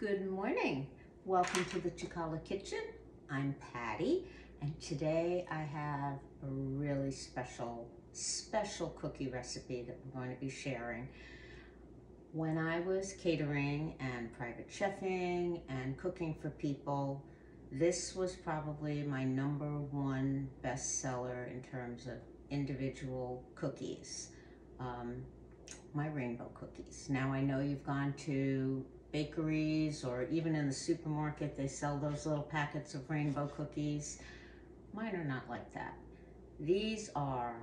Good morning. Welcome to the Cicala Kitchen. I'm Patty, and today I have a really special, special cookie recipe that we're going to be sharing. When I was catering and private chefing and cooking for people, this was probably my number one bestseller in terms of individual cookies. Um, my rainbow cookies. Now I know you've gone to bakeries or even in the supermarket, they sell those little packets of rainbow cookies. Mine are not like that. These are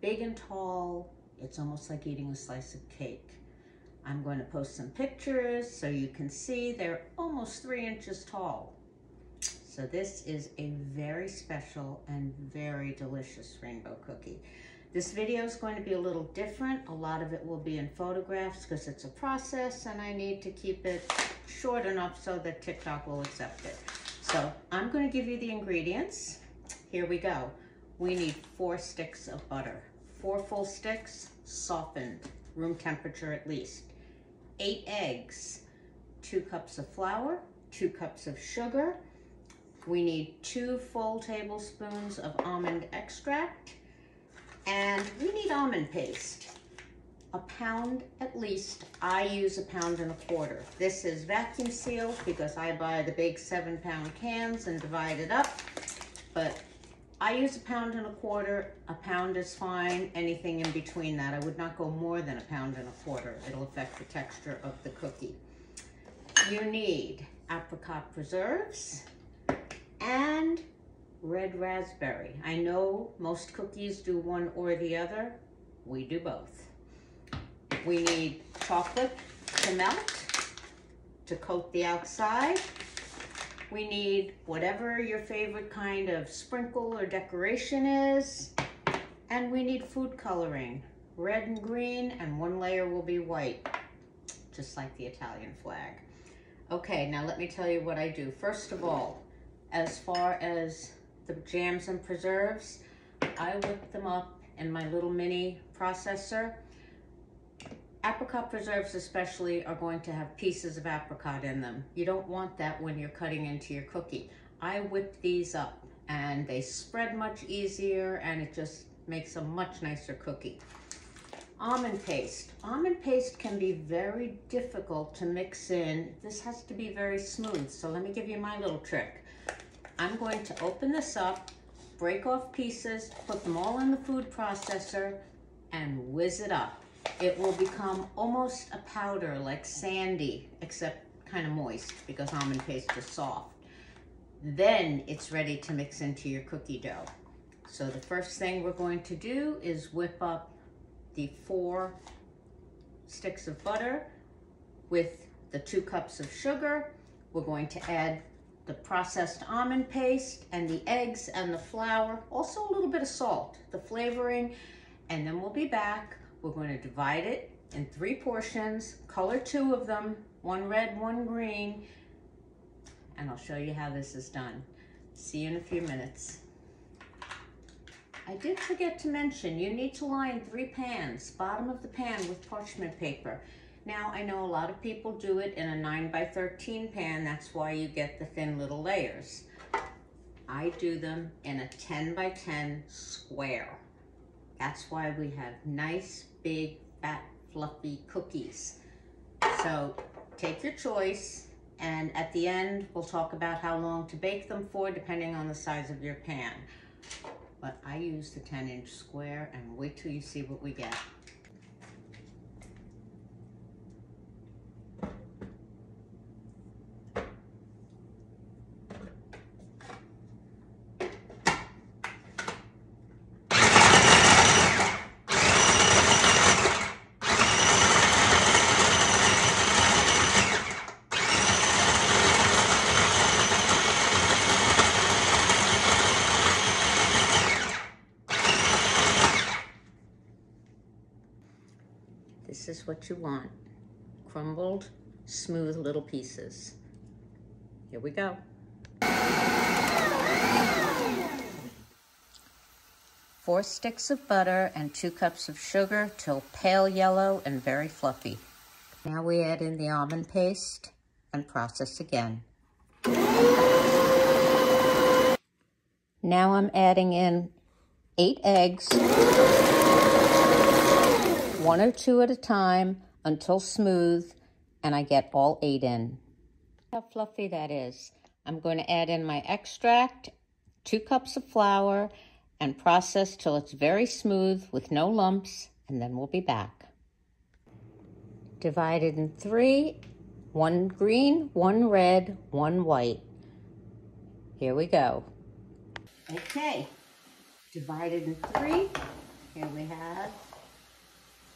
big and tall. It's almost like eating a slice of cake. I'm going to post some pictures so you can see they're almost three inches tall. So this is a very special and very delicious rainbow cookie. This video is going to be a little different. A lot of it will be in photographs because it's a process and I need to keep it short enough so that TikTok will accept it. So I'm going to give you the ingredients. Here we go. We need four sticks of butter. Four full sticks, softened, room temperature at least. Eight eggs, two cups of flour, two cups of sugar. We need two full tablespoons of almond extract, and we need almond paste. A pound at least. I use a pound and a quarter. This is vacuum sealed because I buy the big seven pound cans and divide it up. But I use a pound and a quarter. A pound is fine. Anything in between that. I would not go more than a pound and a quarter. It'll affect the texture of the cookie. You need apricot preserves and red raspberry. I know most cookies do one or the other. We do both. We need chocolate to melt to coat the outside. We need whatever your favorite kind of sprinkle or decoration is. And we need food coloring, red and green, and one layer will be white, just like the Italian flag. Okay, now let me tell you what I do. First of all, as far as the jams and preserves, I whip them up in my little mini processor. Apricot preserves especially are going to have pieces of apricot in them. You don't want that when you're cutting into your cookie. I whip these up and they spread much easier and it just makes a much nicer cookie. Almond paste. Almond paste can be very difficult to mix in. This has to be very smooth, so let me give you my little trick. I'm going to open this up, break off pieces, put them all in the food processor, and whiz it up. It will become almost a powder, like sandy, except kind of moist because almond paste is soft. Then it's ready to mix into your cookie dough. So the first thing we're going to do is whip up the four sticks of butter with the two cups of sugar. We're going to add the processed almond paste and the eggs and the flour, also a little bit of salt, the flavoring, and then we'll be back. We're going to divide it in three portions, color two of them, one red, one green, and I'll show you how this is done. See you in a few minutes. I did forget to mention, you need to line three pans, bottom of the pan with parchment paper. Now, I know a lot of people do it in a 9 by 13 pan. That's why you get the thin little layers. I do them in a 10 by 10 square. That's why we have nice, big, fat, fluffy cookies. So take your choice. And at the end, we'll talk about how long to bake them for, depending on the size of your pan. But I use the 10 inch square and wait till you see what we get. This is what you want. Crumbled, smooth little pieces. Here we go. Four sticks of butter and two cups of sugar till pale yellow and very fluffy. Now we add in the almond paste and process again. Now I'm adding in eight eggs, one or two at a time until smooth, and I get all eight in. How fluffy that is. I'm going to add in my extract, two cups of flour, and process till it's very smooth with no lumps, and then we'll be back. Divided in three, one green, one red, one white. Here we go. Okay, divided in three. Here we have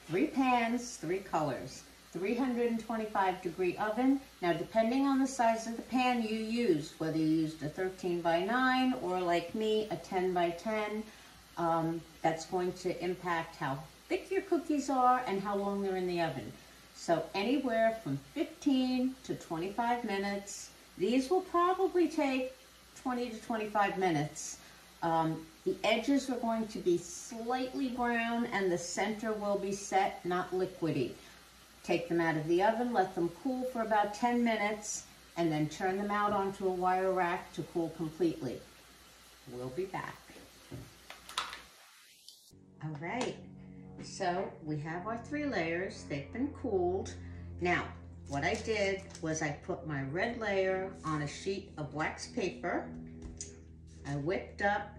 three pans, three colors. 325 degree oven. Now, depending on the size of the pan you used, whether you used a 13 by 9 or like me, a 10 by 10, um, that's going to impact how thick your cookies are and how long they're in the oven. So anywhere from 15 to 25 minutes. These will probably take 20 to 25 minutes. Um, the edges are going to be slightly brown and the center will be set, not liquidy. Take them out of the oven, let them cool for about 10 minutes, and then turn them out onto a wire rack to cool completely. We'll be back. All right, so we have our three layers. They've been cooled. Now, what I did was I put my red layer on a sheet of wax paper. I whipped up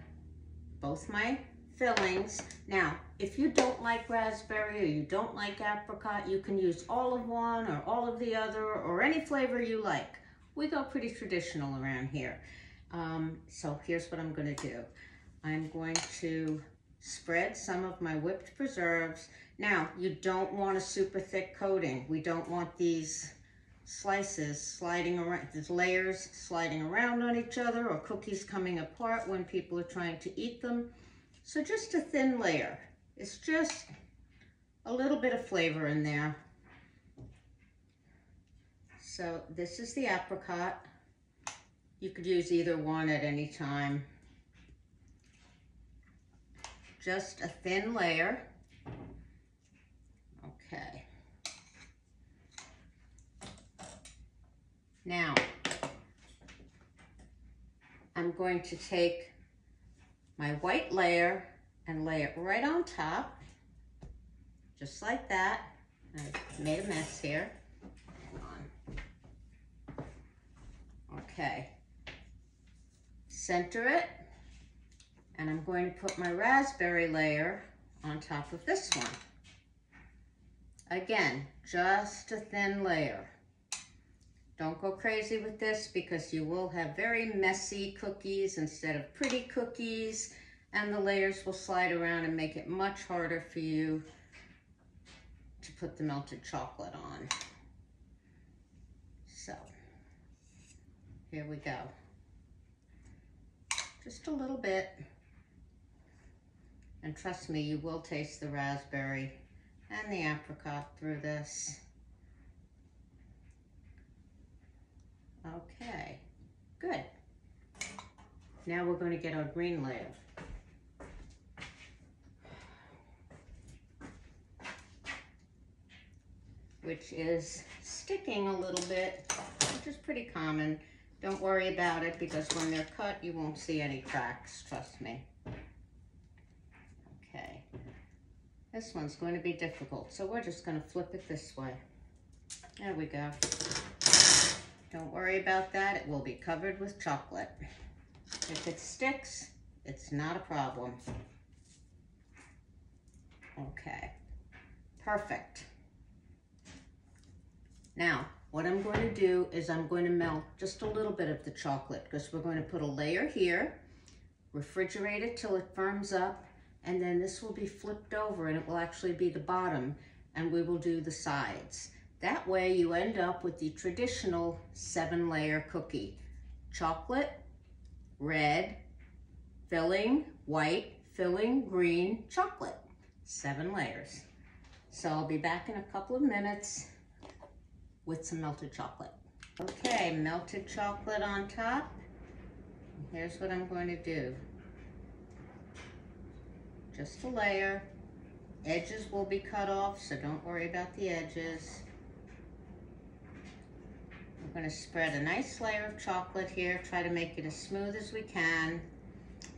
both my fillings. Now, if you don't like raspberry or you don't like apricot, you can use all of one or all of the other or any flavor you like. We go pretty traditional around here. Um, so here's what I'm gonna do. I'm going to spread some of my whipped preserves. Now, you don't want a super thick coating. We don't want these slices sliding around, these layers sliding around on each other or cookies coming apart when people are trying to eat them. So just a thin layer. It's just a little bit of flavor in there. So this is the apricot. You could use either one at any time. Just a thin layer. Okay. Now, I'm going to take my white layer and lay it right on top, just like that. I made a mess here. Okay. Center it, and I'm going to put my raspberry layer on top of this one. Again, just a thin layer. Don't go crazy with this because you will have very messy cookies instead of pretty cookies and the layers will slide around and make it much harder for you to put the melted chocolate on. So, here we go. Just a little bit. And trust me, you will taste the raspberry and the apricot through this. Okay, good. Now we're going to get our green layer. Which is sticking a little bit, which is pretty common. Don't worry about it because when they're cut, you won't see any cracks, trust me. Okay, this one's going to be difficult, so we're just going to flip it this way. There we go. Don't worry about that. It will be covered with chocolate. If it sticks, it's not a problem. Okay, perfect. Now, what I'm going to do is I'm going to melt just a little bit of the chocolate because we're going to put a layer here, refrigerate it till it firms up, and then this will be flipped over and it will actually be the bottom and we will do the sides. That way you end up with the traditional seven layer cookie. Chocolate, red, filling, white, filling, green, chocolate. Seven layers. So I'll be back in a couple of minutes with some melted chocolate. Okay, melted chocolate on top. Here's what I'm going to do. Just a layer. Edges will be cut off, so don't worry about the edges. Gonna spread a nice layer of chocolate here, try to make it as smooth as we can.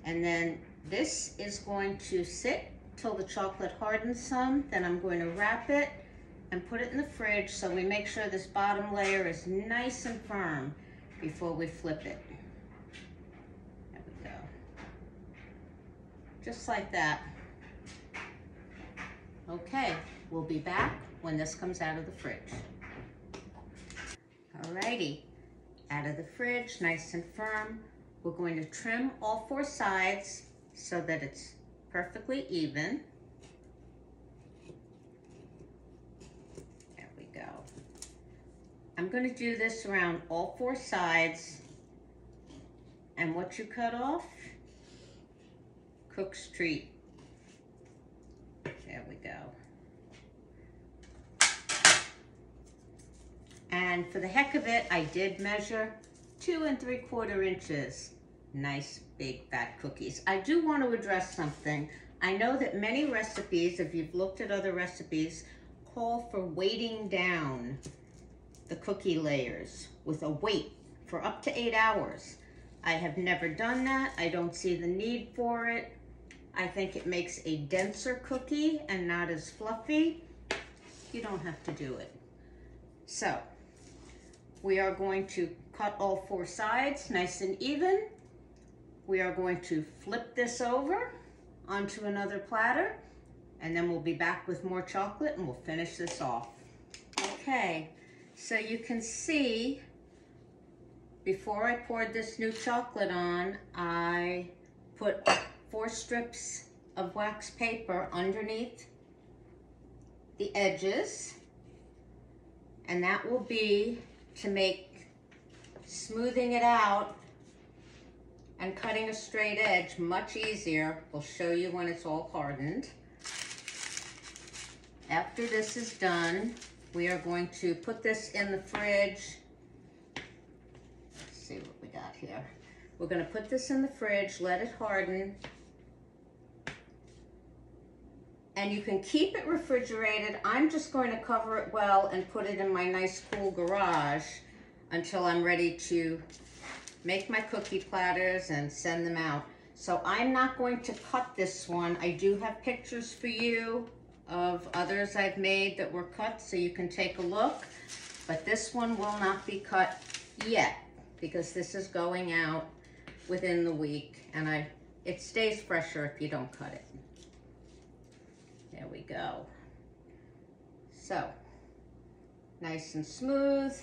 And then this is going to sit till the chocolate hardens some. Then I'm going to wrap it and put it in the fridge so we make sure this bottom layer is nice and firm before we flip it. There we go. Just like that. Okay, we'll be back when this comes out of the fridge. Alrighty, out of the fridge, nice and firm. We're going to trim all four sides so that it's perfectly even. There we go. I'm going to do this around all four sides. And what you cut off, Cook's Treat. There we go. And for the heck of it, I did measure two and three quarter inches. Nice big fat cookies. I do want to address something. I know that many recipes, if you've looked at other recipes, call for weighting down the cookie layers with a weight for up to eight hours. I have never done that. I don't see the need for it. I think it makes a denser cookie and not as fluffy. You don't have to do it. So, we are going to cut all four sides nice and even. We are going to flip this over onto another platter and then we'll be back with more chocolate and we'll finish this off. Okay, so you can see before I poured this new chocolate on, I put four strips of wax paper underneath the edges and that will be to make smoothing it out and cutting a straight edge much easier. We'll show you when it's all hardened. After this is done, we are going to put this in the fridge. Let's see what we got here. We're gonna put this in the fridge, let it harden. And you can keep it refrigerated. I'm just going to cover it well and put it in my nice cool garage until I'm ready to make my cookie platters and send them out. So I'm not going to cut this one. I do have pictures for you of others I've made that were cut so you can take a look. But this one will not be cut yet because this is going out within the week and I it stays fresher if you don't cut it. There we go. So, nice and smooth.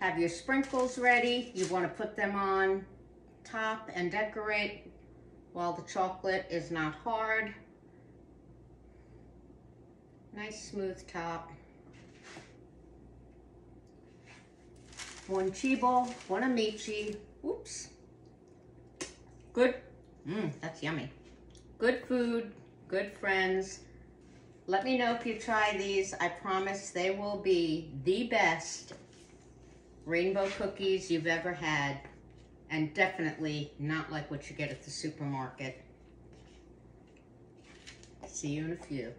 Have your sprinkles ready. You want to put them on top and decorate while the chocolate is not hard. Nice smooth top. One chibo, one Amici. Oops. Good. Mmm, that's yummy. Good food, good friends. Let me know if you try these. I promise they will be the best rainbow cookies you've ever had. And definitely not like what you get at the supermarket. See you in a few.